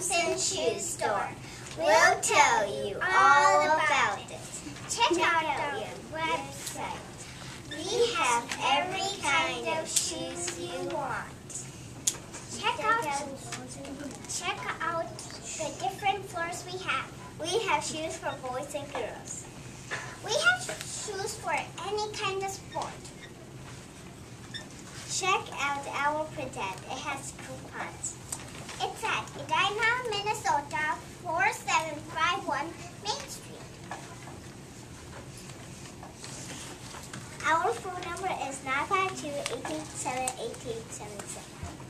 Thompsen Shoe Store. We'll tell you all about it. Check out our website. We have every kind of shoes you want. Check out check out the different floors we have. We have shoes for boys and girls. We have shoes for any kind of sport. Check out our present. It has Our phone number is 952 887 8877.